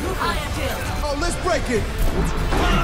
Oh, let's break it!